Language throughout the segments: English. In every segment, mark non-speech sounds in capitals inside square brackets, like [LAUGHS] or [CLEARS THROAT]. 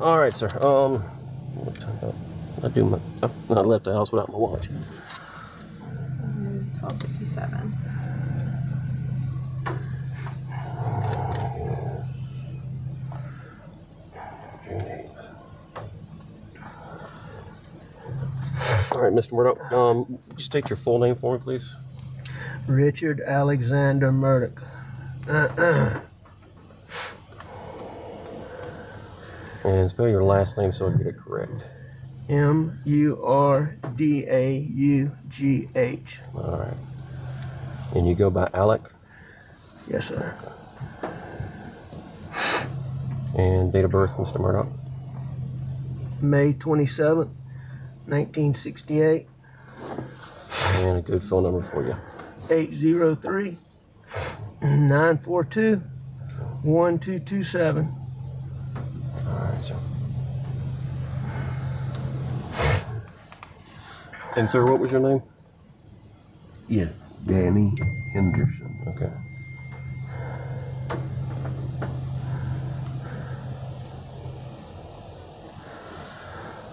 All right, sir. Um, I do my. I left the house without my watch. Twelve fifty-seven. All right, Mr. Murdaugh. Um, just state your full name for me, please. Richard Alexander Murdaugh. [CLEARS THROAT] And spell your last name so I get it correct. M U R D A U G H. All right. And you go by Alec. Yes, sir. And date of birth, Mr. Murdaugh. May 27th, 1968. And a good phone number for you. 803 942 1227. All right, sir. And sir, what was your name? Yeah, Danny Henderson. Okay.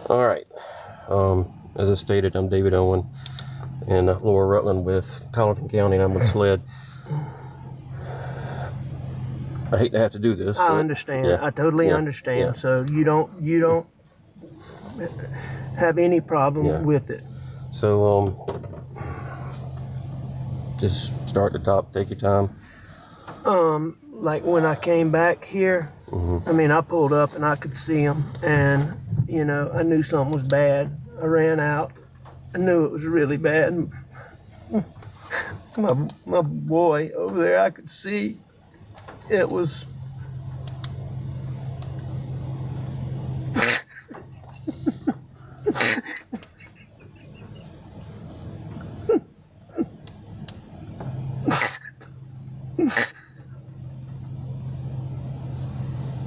All right. Um, as I stated, I'm David Owen in uh, Laura Rutland with Colleton County, and I'm with SLED. I hate to have to do this. I but- understand. yeah, I totally yeah, understand. yeah. So you don't you don't have any problem Yeah. with it. So, um, just start at the top, take your time. Um, like when I came back here, hmm I mean, I pulled up and I could see them, and you know, I knew something was bad. I ran out. I knew it was really bad. [LAUGHS] My my boy over there, I could see it was.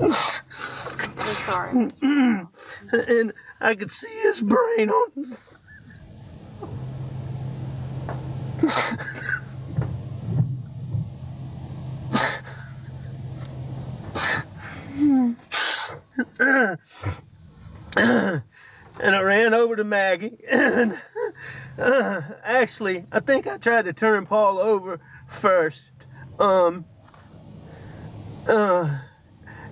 I'm so sorry. and I could see his brain on. and I ran over to Maggie, and uh, actually, I think I tried to turn Paul over first. Um, uh,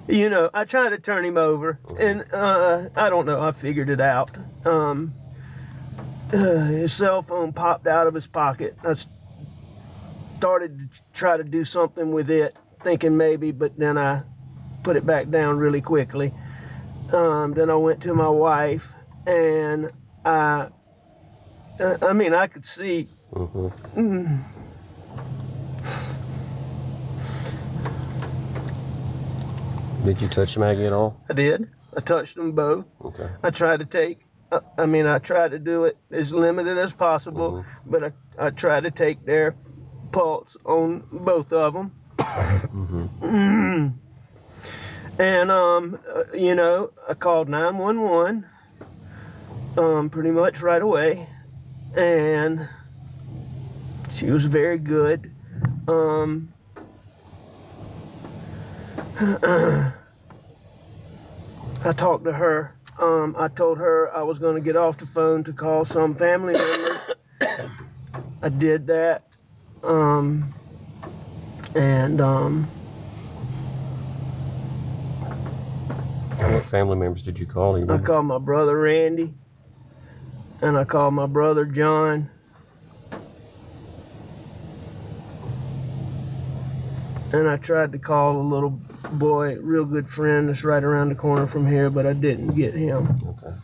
you know, I tried to turn him over, and uh, I don't know. I figured it out. Um, uh, his cell phone popped out of his pocket. I started to try to do something with it, thinking maybe, but then I put it back down really quickly. Um, then I went to my wife, and I, uh, I mean, I could see. hmm Did you touch Maggie at all? I did. I touched them both. Okay. I tried to take, uh, I mean, I tried to do it as limited as possible, Mhm. but I, I tried to take their pulse on both of them. mm-hmm. [CLEARS THROAT] and, um, uh, you know, I called 911 um, pretty much right away. And she was very good. Um, [CLEARS THROAT] I talked to her. Um, I told her I was going to get off the phone to call some family members. [COUGHS] I did that. Um, and um, What family members did you call? Do I called my brother Randy. And I called my brother John. And I tried to call a little boy, real good friend that's right around the corner from here, but I didn't get him. Okay.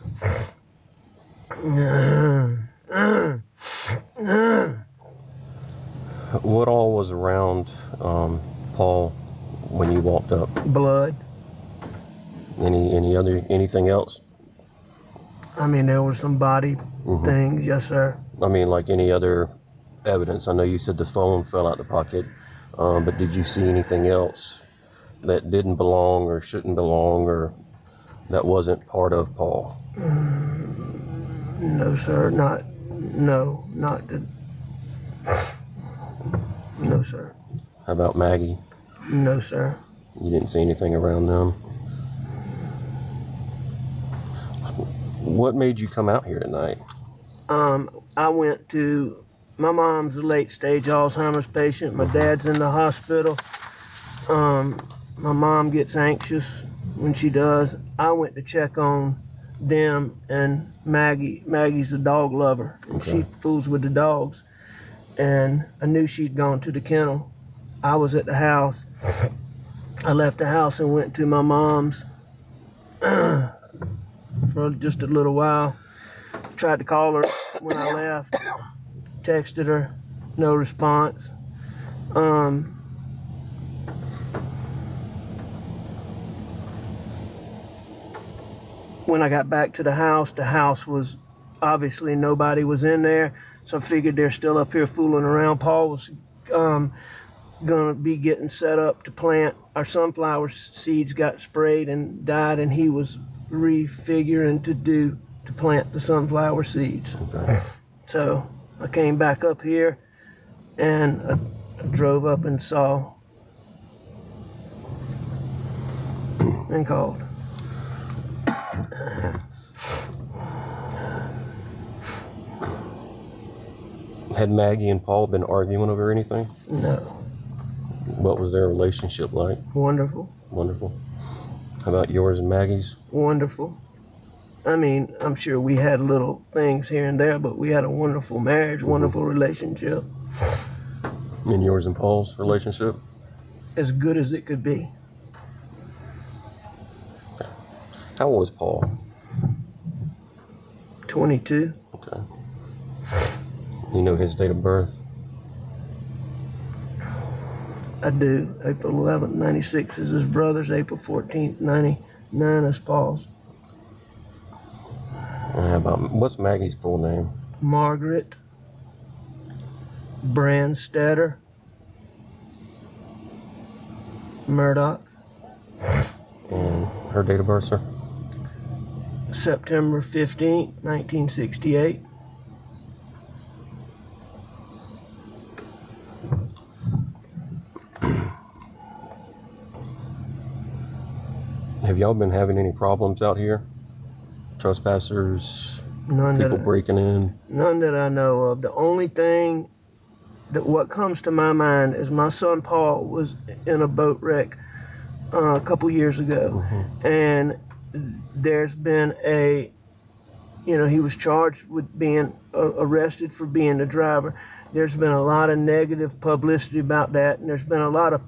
What all was around um, Paul when you walked up? Blood. Any any other anything else? I mean, there was some body Mhm. things, yes, sir. I mean, like any other evidence. I know you said the phone fell out the pocket, um, but did you see anything else that didn't belong or shouldn't belong or that wasn't part of Paul? No, sir, not, no, not, the- no, sir, How about Maggie? no, sir. You didn't see anything around them? What made you come out here tonight? Um, I went to my mom's a late stage Alzheimer's patient. My dad's in the hospital. Um, my mom gets anxious when she does. I went to check on them and Maggie. Maggie's a dog lover and she fools with the dogs. And I knew she'd gone to the kennel. I was at the house. I left the house and went to my mom's [CLEARS THROAT] for just a little while. Tried to call her when I left. Texted her, no response. Um, when I got back to the house, the house was obviously nobody was in there, so I figured they're still up here fooling around. Paul was um, gonna be getting set up to plant. Our sunflower seeds got sprayed and died, and he was refiguring to do to plant the sunflower seeds. Okay. So I came back up here and I drove up and saw and called. [SIGHS] Had Maggie and Paul been arguing over anything? No, What was their relationship like? wonderful, Wonderful. How about yours and Maggie's? wonderful. I mean, I'm sure we had little things here and there, but we had a wonderful marriage, mm-hmm. wonderful relationship, And yours and Paul's relationship? as good as it could be. How old was Paul? 22. Okay. You know his date of birth? I do. April 11th, 96 is his brother's. April 14th, 99 is Paul's. How about what's Maggie's full name? Margaret Branstetter Murdaugh, And her date of birth, sir? September 15th, 1968. Have y'all been having any problems out here? Trespassers, None people that, breaking in? none that I know of. The only thing that what comes to my mind is my son Paul was in a boat wreck uh, a couple years ago. Mhm. and there's been a you know he was charged with being uh, arrested for being the driver. There's been a lot of negative publicity about that and there's been a lot of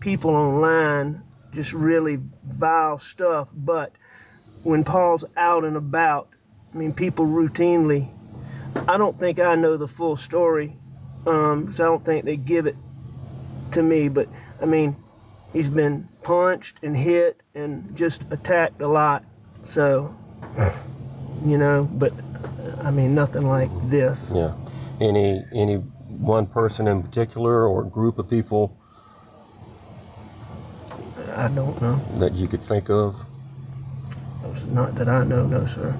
people online just really vile stuff. But when paul's out and about i mean people routinely i don't think i know the full story um, so i don't think they give it to me but i mean he's been punched and hit and just attacked a lot. So, you know, but I mean, nothing like this. Yeah. Any any one person in particular or group of people I don't know. that you could think of? Not that I know, no, sir.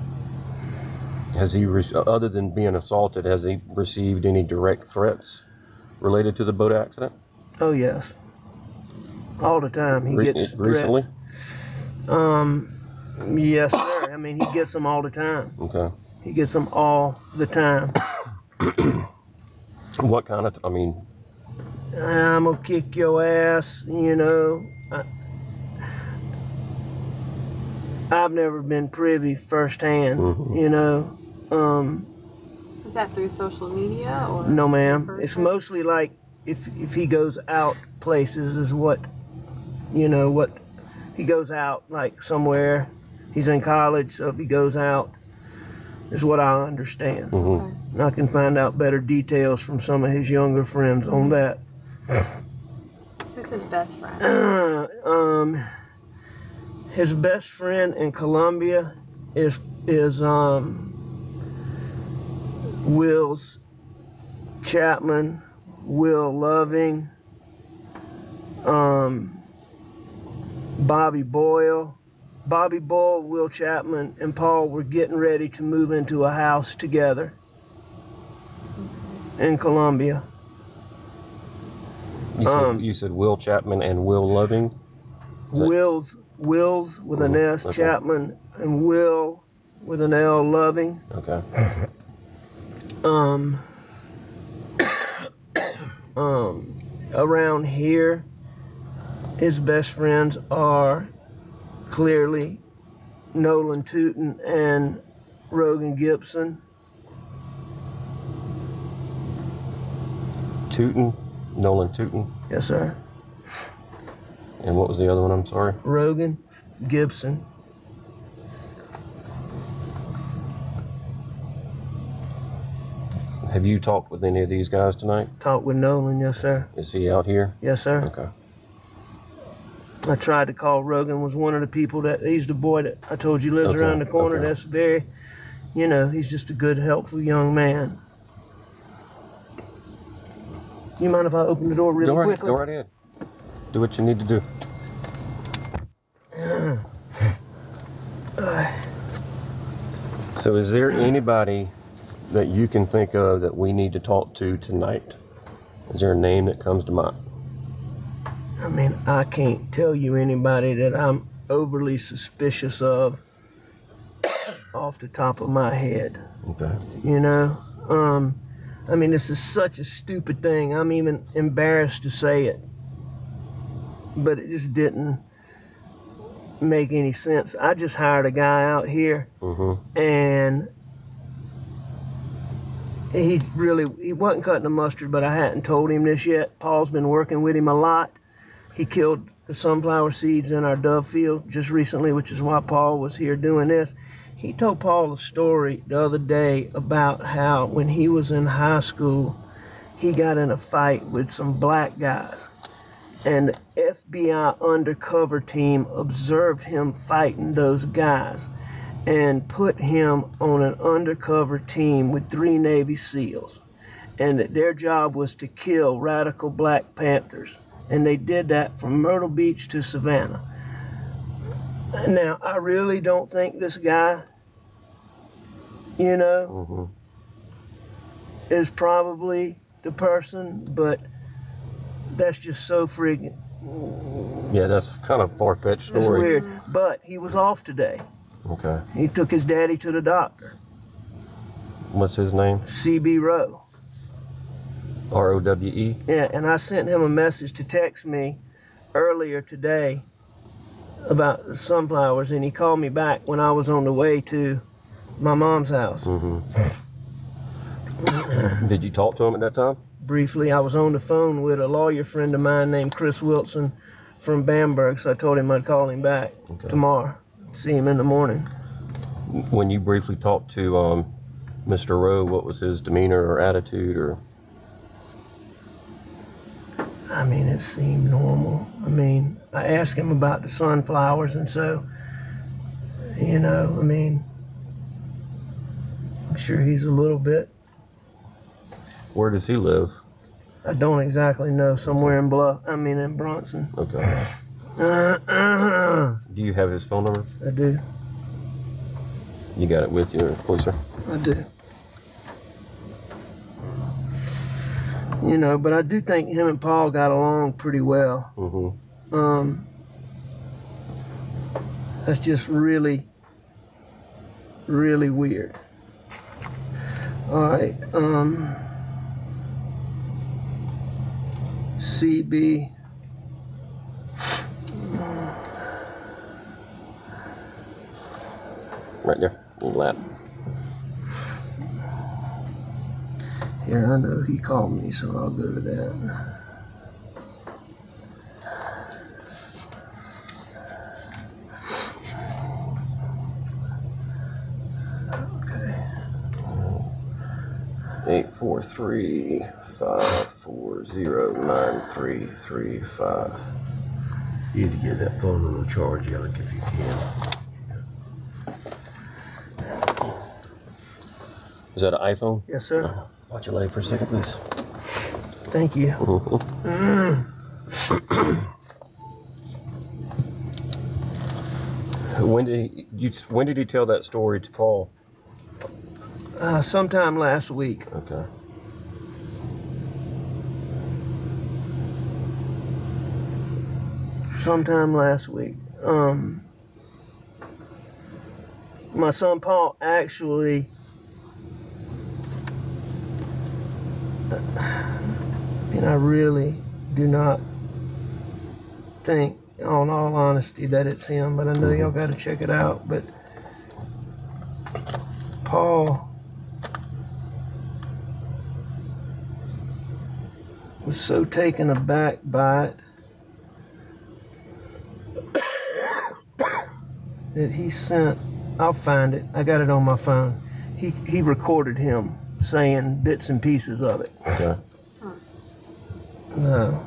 Has he, re- other than being assaulted, has he received any direct threats related to the boat accident Oh, yes. All the time he Re- gets recently? threats. Um, yes, sir. I mean, he gets them all the time. Okay. He gets them all the time. [COUGHS] What kind of? I mean, I'm gonna kick your ass, you know. I, I've never been privy firsthand, Mhm. you know. Um, Is that through social media or? no, ma'am. It's mostly like if if he goes out places, is what, you know, what he goes out like somewhere. He's in college, so if he goes out, is what I understand. mhm. And I can find out better details from some of his younger friends on that. Who's his best friend? Uh, [CLEARS THROAT] um, his best friend in Columbia is is um Will's Chapman, Will Loving, um, Bobby Boyle. Bobby Boyle, Will Chapman, and Paul were getting ready to move into a house together in Columbia. You, said, Um, you said Will Chapman and Will Loving. Is that- Will's Will's with an S, okay. Chapman, and Will with an L, loving. Okay. Um, [COUGHS] um, around here, his best friends are clearly Nolan Tuten and Rogan Gibson. Tuten, Nolan Tuten, Yes, sir. and what was the other one? I'm sorry. Rogan Gibson. Have you talked with any of these guys tonight? Talked with Nolan. Yes, sir. Is he out here? Yes, sir. Okay. I tried to call Rogan. Was one of the people that he's the boy that I told you lives Okay, around the corner. okay. That's very, you know, he's just a good, helpful young man. You mind if I open the door really go right, quickly? go right ahead. Do what you need to do. [SIGHS] So, is there anybody that you can think of that we need to talk to tonight? Is there a name that comes to mind? I mean, I can't tell you anybody that I'm overly suspicious of off the top of my head. Okay. You know, um, I mean, this is such a stupid thing. I'm even embarrassed to say it, but it just didn't make any sense. I just hired a guy out here, Mm-hmm. and he really he wasn't cutting the mustard, but I hadn't told him this yet. Paul's been working with him a lot. He killed the sunflower seeds in our dove field just recently, which is why Paul was here doing this. He told Paul a story the other day about how when he was in high school, he got in a fight with some black guys. And the FBI undercover team observed him fighting those guys and put him on an undercover team with three Navy SEALs. And that their job was to kill radical Black Panthers. And they did that from Myrtle Beach to Savannah. Now, I really don't think this guy, you know, Mm-hmm. is probably the person, but that's just so friggin' Yeah, that's kind of far fetched it's story. weird. But he was off today. Okay. He took his daddy to the doctor, What's his name? CB Rowe. R O W E. Yeah, and I sent him a message to text me earlier today about sunflowers, and he called me back when I was on the way to my mom's house. Mm-hmm. [COUGHS] Did you talk to him at that time? Briefly, I was on the phone with a lawyer friend of mine named Chris Wilson from Bamberg, so I told him I'd call him back Okay. tomorrow, see him in the morning. When you briefly talked to um, Mr. Rowe, what was his demeanor or attitude or? I mean, it seemed normal. I mean, I asked him about the sunflowers, and so, you know, I mean, I'm sure he's a little bit. Where does he live? I don't exactly know. Somewhere in Bluff. I mean, in Bronson. Okay. Uh, uh, Do you have his phone number? I do. You got it with you, please, sir. I do. You know, but I do think him and Paul got along pretty well. Mm-hmm. Um, that's just really, really weird. All right. Um, CB. Right there, in lap. Here, I know he called me, so I'll go to that. Okay. Eight four three five four zero nine three three five. You need to get that phone on the charge, Alec, if you can. Is that an iPhone? Yes, sir. Uh-huh. Watch your leg for a second, please. Thank you. Mm. When did he, you? When did he tell that story to Paul? Uh, sometime last week. Okay. sometime last week. Um, my son Paul actually [SIGHS] and I really do not think on all honesty that it's him but I know y'all got to check it out but Paul was so taken aback by it [COUGHS] that he sent I'll find it. I got it on my phone. He he recorded him saying bits and pieces of it. Okay. No.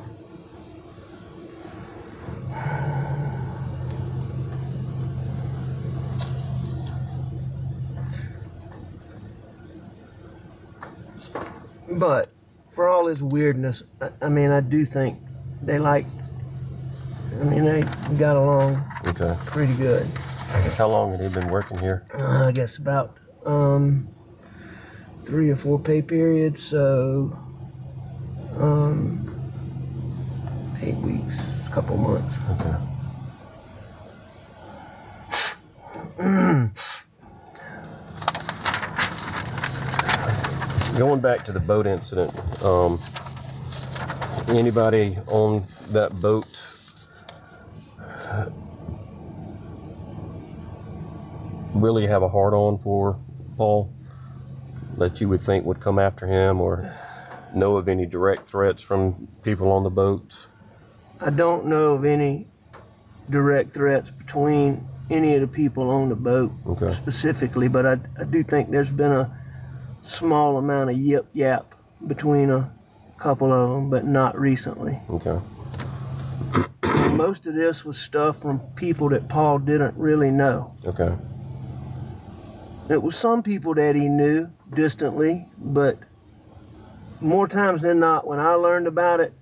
But for all his weirdness, I, I mean, I do think they like. I mean, they got along Okay. pretty good. How long had he been working here? uh, I guess about um, three or four pay periods, so um, eight weeks, a couple months. Okay. [CLEARS THROAT] Going back to the boat incident, um, anybody on that boat really have a hard on for Paul that you would think would come after him or know of any direct threats from people on the boat? I don't know of any direct threats between any of the people on the boat Okay. specifically, but I, I do think there's been a small amount of yip yap between a couple of them, but not recently. Okay. [CLEARS THROAT] Most of this was stuff from people that Paul didn't really know. Okay. It was some people that he knew distantly, but more times than not, when I learned about it,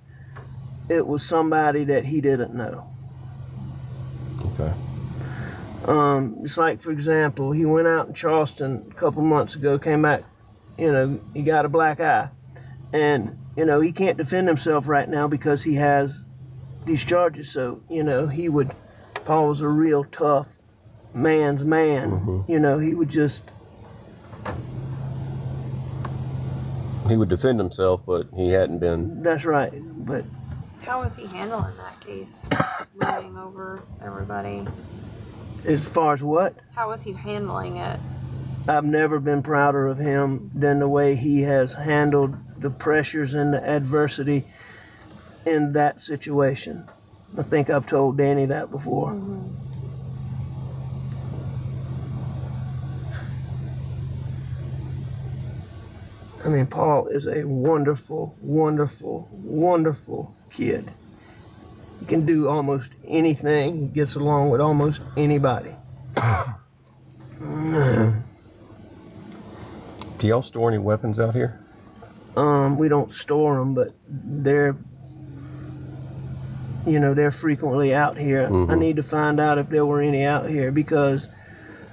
it was somebody that he didn't know. Okay. Um, it's like, for example, he went out in Charleston a couple months ago, came back, you know, he got a black eye. And, you know, he can't defend himself right now because he has these charges. So, you know, he would, Paul was a real tough man's man. Mhm. You know, he would just, He would defend himself, but he hadn't been. that's right. But How was he handling that case? Looming over everybody. as far as what? How was he handling it? I've never been prouder of him than the way he has handled the pressures and the adversity in that situation. I think I've told Danny that before. Mhm. I mean, Paul is a wonderful, wonderful, wonderful kid. He can do almost anything. He gets along with almost anybody. [CLEARS THROAT] Do y'all store any weapons out here? Um, we don't store them, but they're, you know, they're frequently out here. I Mhm. need to find out if there were any out here because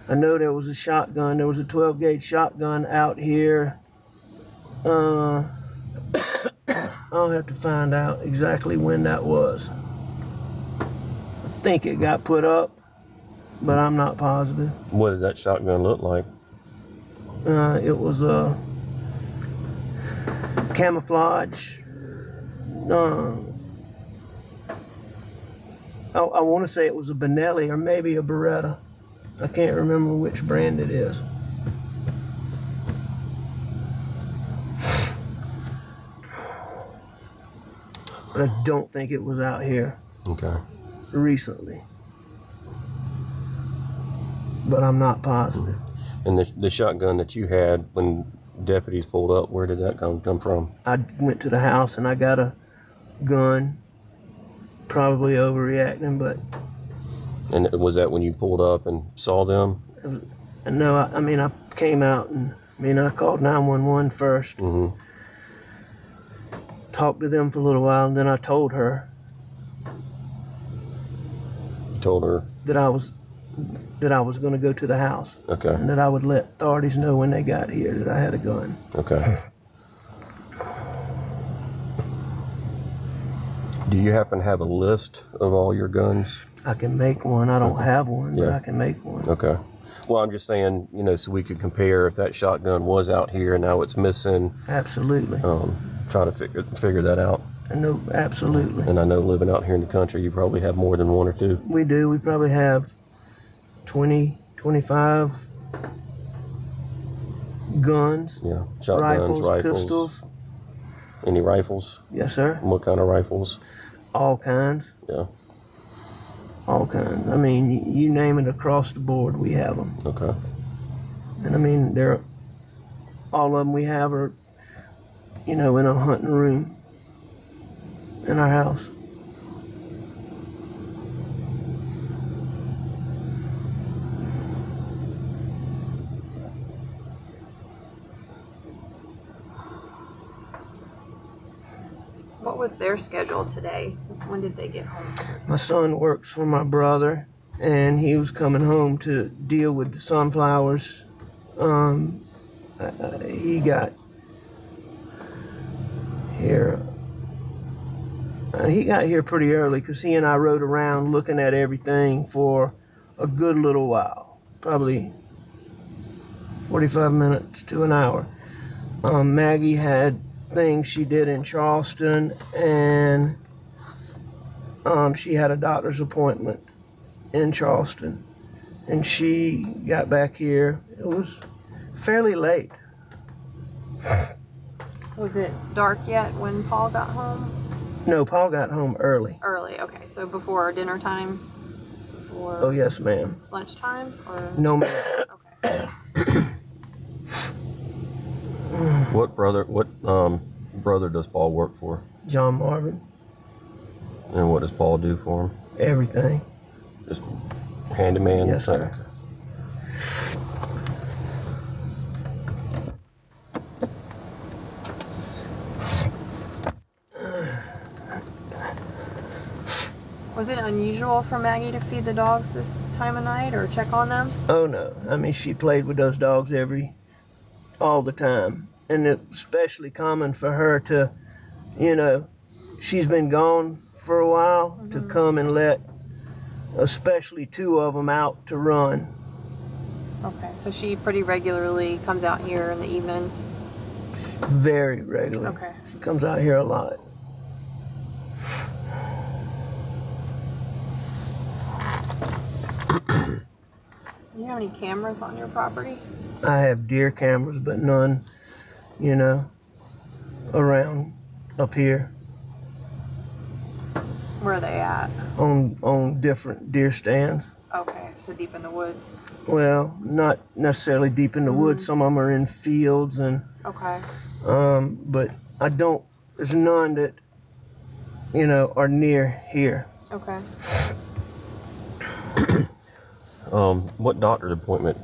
I know there was a shotgun. There was a 12 gauge shotgun out here. Uh, [COUGHS] I'll have to find out exactly when that was. I think it got put up, but I'm not positive. What did that shotgun look like? Uh, it was a camouflage. Uh, I, I want to say it was a Benelli or maybe a Beretta. I can't remember which brand it is. But I don't think it was out here Okay. recently. But I'm not positive. And the, the shotgun that you had when deputies pulled up, where did that come come from? I went to the house and I got a gun. Probably overreacting, but And was that when you pulled up and saw them? no, I, I mean I came out and I mean I called 911 first, Mm-hmm. Talked to them for a little while, and then I told her You told her. that I was that I was going to go to the house Okay. and that I would let authorities know when they got here that I had a gun. Okay. Do you happen to have a list of all your guns? I can make one. I don't have one, but I can make one. Okay. Well, I'm just saying, you know, so we could compare if that shotgun was out here and now it's missing. Absolutely. Um, try to figure figure that out. I know, absolutely. And I know living out here in the country, you probably have more than one or two. We do. We probably have 20, 25 guns, Yeah, shotguns, rifles, rifles. pistols. Any rifles? Yes, sir. What kind of rifles? All kinds. Yeah. All kinds. I mean, you name it across the board, we have them. Okay. And I mean, they're all of them we have are, you know, in a hunting room in our house. What was their schedule today? When did they get home? My son works for my brother, and he was coming home to deal with the sunflowers. Um, uh, he got here. Uh, he got here pretty early because he and I rode around looking at everything for a good little while, probably 45 minutes to an hour. Um, Maggie had things she did in Charleston, and um, she had a doctor's appointment in Charleston, and she got back here. It was fairly late. Was it dark yet when Paul got home? No, Paul got home early. Early. Okay, so before dinner time, before Oh yes, ma'am. lunchtime, or No, ma'am. okay. [COUGHS] What brother? What um brother does Paul work for? John Marvin, And what does Paul do for him? everything. Just handyman. Yes, sir. Was it unusual for Maggie to feed the dogs this time of night or check on them? Oh no, I mean she played with those dogs every, all the time, and it's especially common for her to, you know, she's been gone for a while to Mhm. come and let, especially two of them out to run. Okay, so she pretty regularly comes out here in the evenings. Very regularly. Okay. She comes out here a lot. Have any cameras on your property? I have deer cameras, but none, you know, around up here Where are they at? on on different deer stands. Okay, so deep in the woods. Well, not necessarily deep in the woods. Some of them are in fields, and Okay. um, but I don't. There's none that, you know, are near here. Okay. [CLEARS THROAT] Um, what doctor's appointment?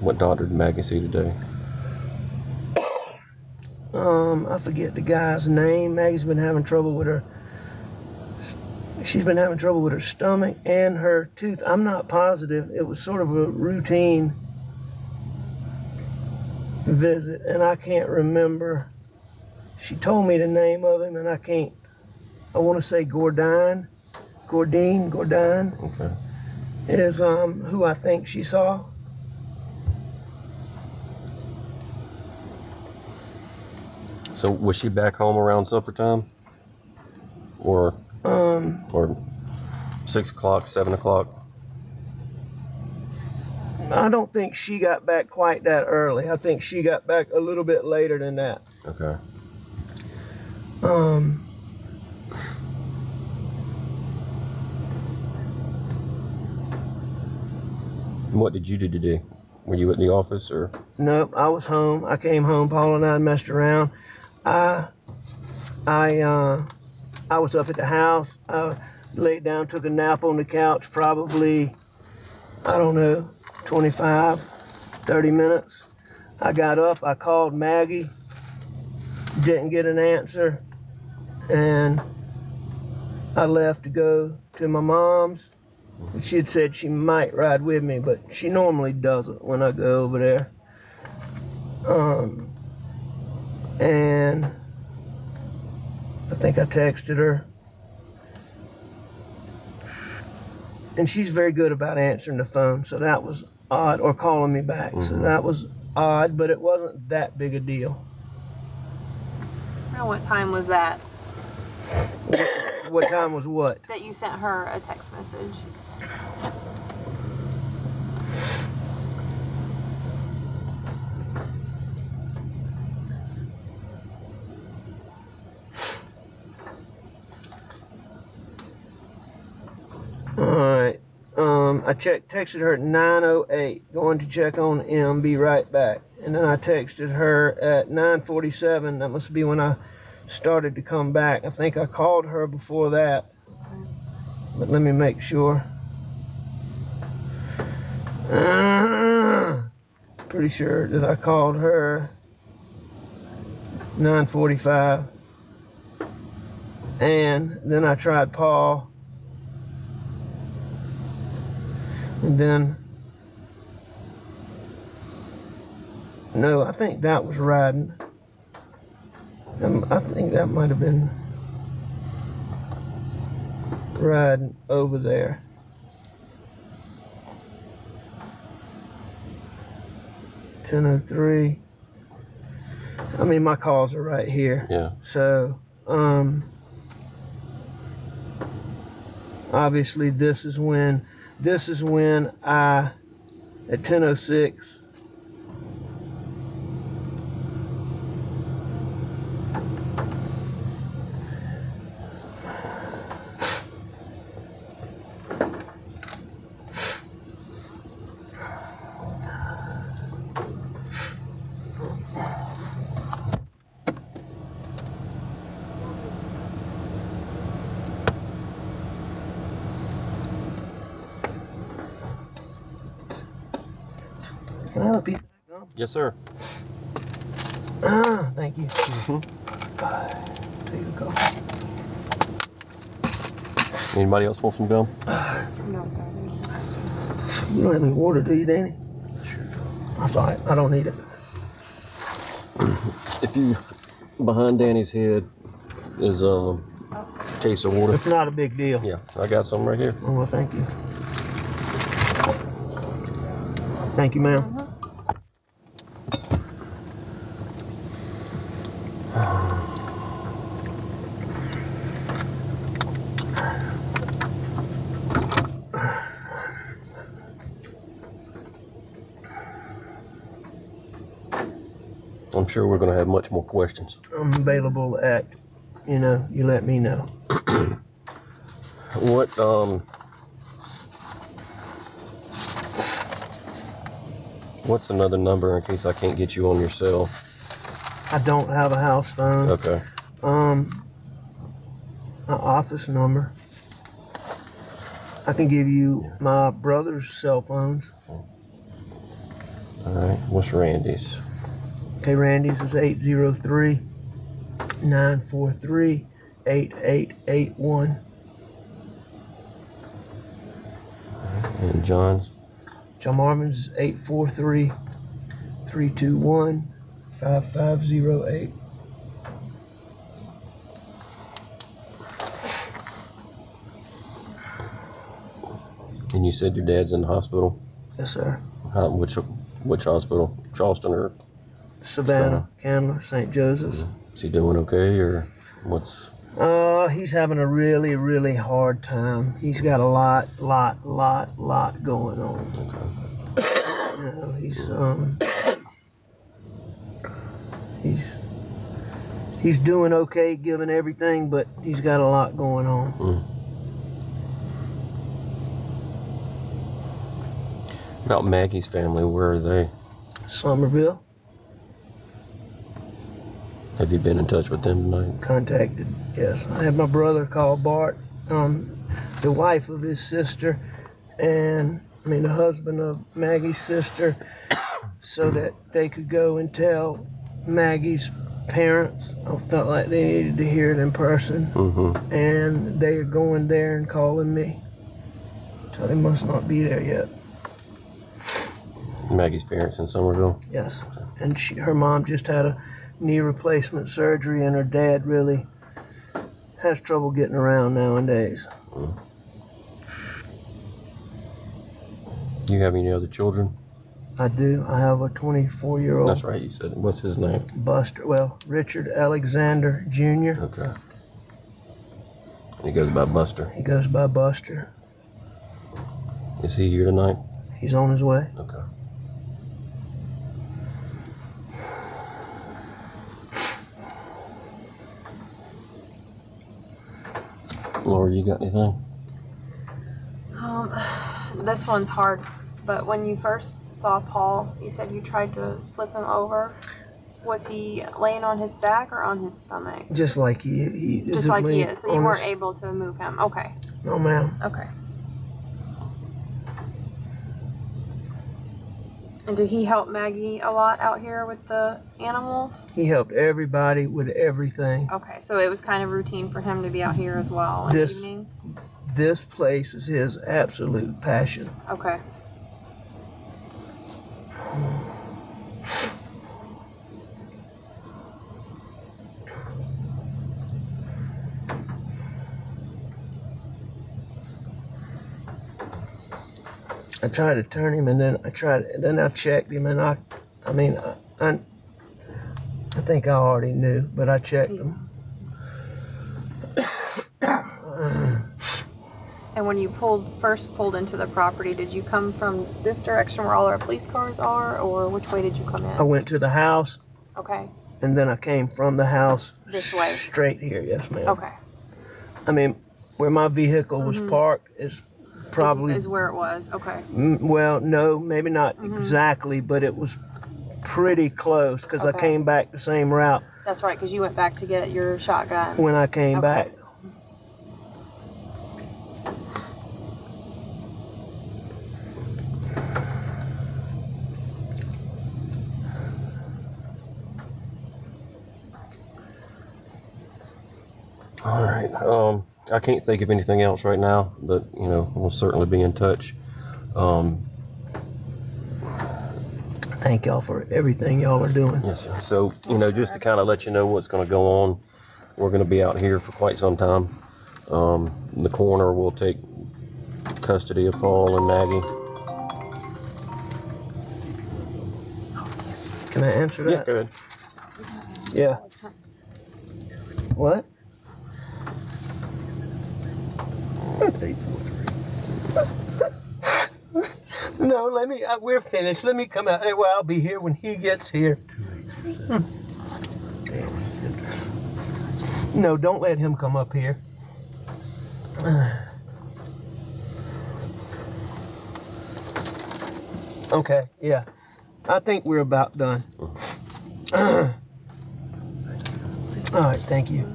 What doctor did Maggie see today? Um, I forget the guy's name. Maggie's been having trouble with her. She's been having trouble with her stomach and her tooth. I'm not positive. It was sort of a routine visit, and I can't remember. She told me the name of him, and I can't. I want to say Gordine, Gordine, Gordine Okay. Is um who I think she saw. So was she back home around supper time? Or Um, or six o'clock, seven o'clock? I don't think she got back quite that early. I think she got back a little bit later than that. Okay. Um, what did you do today? Were you at the office or? nope, I was home. I came home. Paul and I messed around. I, I, uh, I was up at the house. I laid down, took a nap on the couch, probably, I don't know, 25, 30 minutes. I got up. I called Maggie. Didn't get an answer, and I left to go to my mom's. She had said she might ride with me, but she normally doesn't when I go over there. Um, and I think I texted her. And she's very good about answering the phone, so that was odd, or calling me back. So Mhm. that was odd, but it wasn't that big a deal. Around what time was that? [COUGHS] What time was what? That you sent her a text message? All right. Um, I checked, texted her at 9:08, going to check on M. Be right back. And then I texted her at 9:47. That must be when I started to come back. I think I called her before that, but let me make sure. Uh, pretty sure that I called her 9:45, and then I tried Paul. And then, no, I think that was riding. Um, I think that might have been riding over there. Ten oh three. I mean, my calls are right here. Yeah. So, um, obviously, this is when this is when I at 10:06. Can I have a piece of that gum? Yes, sir. Ah, thank you. Mhm. Take the coffee. Anybody else want some gum? No, sorry. You don't have any water, do you, Danny? That's all right. I don't need it. If you behind Danny's head is a case of water. It's not a big deal. Yeah, I got some right here. Oh, well, thank you. Thank you, ma'am. I'm sure we're gonna have much more questions. I'm available at, you know, you let me know. [CLEARS THROAT] What um What's another number in case I can't get you on your cell? I don't have a house phone. Okay. Um, my office number. I can give you my brother's cell phones. All right. What's Randy's? Okay, Randy's is 803 943 8881. And John's? John Marvin's is 843 321 5508. And you said your dad's in the hospital? Yes, sir. How, which which hospital? Charleston or Savannah, Candler, St. Joseph's. is he doing okay or what's Uh, he's having a really, really hard time. He's got a lot, lot, lot, lot going on. okay? You know, he's um, he's he's doing okay, given everything, but he's got a lot going on. About Maggie's family, where are they? Somerville Have you been in touch with them tonight? contacted. Yes, I had my brother call Bart, um, the wife of his sister, and I mean the husband of Maggie's sister, so that they could go and tell Maggie's parents. I felt like they needed to hear it in person, Mm-hmm. and they are going there and calling me. So they must not be there yet. Maggie's parents in Summerville. Yes, and she, her mom just had a knee replacement surgery, and her dad really has trouble getting around nowadays. You have any other children? I do. I have a 24 year old That's right. You said. What's his name? Buster. Well, Richard Alexander Jr. Okay. He goes by Buster. He goes by Buster. Is he here tonight? He's on his way. Okay. Laura, you got anything? Um, [SIGHS] this one's hard, but when you first saw Paul, you said you tried to flip him over. Was he laying on his back or on his stomach? Just like he, he Just like he is. So you weren't his- able to move him. Okay. No, ma'am. Okay. And did he help Maggie a lot out here with the animals? He helped everybody with everything. Okay, so it was kind of routine for him to be out here as well in This- the evening. This place is his absolute passion. Okay. I tried to turn him, and then I tried, and then I checked him, and I, I mean, I, I, I think I already knew, but I checked him. And when you pulled first pulled into the property, did you come from this direction where all our police cars are, or which way did you come in? I went to the house, Okay. and then I came from the house This way. straight here. Yes, ma'am. Okay. I mean, where my vehicle was Mhm. parked is probably is, is where it was. Okay. Mm, Well, no, maybe not Mhm. exactly, but it was pretty close because I came back the same route That's right, because you went back to get your shotgun. when I came Okay. back. All right. Um, I can't think of anything else right now, but you know, we'll certainly be in touch. Um, Thank y'all for everything y'all are doing. yes, sir. So, you know, just to kind of let you know what's going to go on, we're going to be out here for quite some time. Um, the coroner will take custody of Paul and Maggie. Can I answer Yeah, that? go ahead. Yeah. What? No, let me. Uh, we're finished. Let me come out. Well, I'll be here when he gets here. No, don't let him come up here. [SIGHS] Okay, yeah. I think we're about done. [CLEARS THROAT] All right, thank you.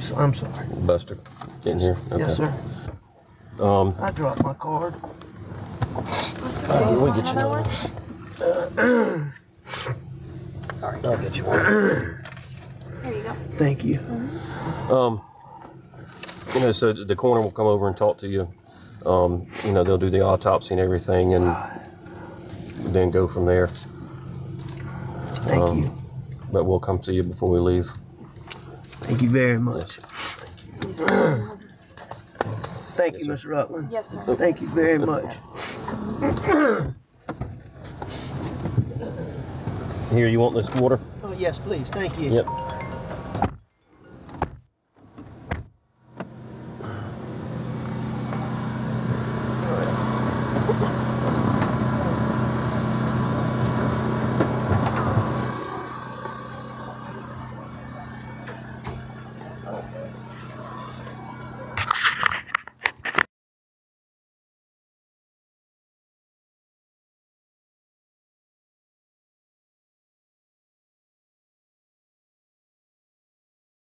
So, I'm sorry. Buster, get in here. Yes, sir. Um, I dropped my card. That's all right, okay. we'll get you Another another one? Sorry. I'll get you one. Here you go. Thank you. Um, you know, so the coroner will come over and talk to you. Um, you know, they'll do the autopsy and everything, and then go from there. Thank Um, you. But we'll come see you before we leave. Thank you very much. Yes. Thank you, Thank yes, Miss Rutland. Yes, sir. Thank you very much. Here, you want this water? Oh, yes, please. Thank you. Yep.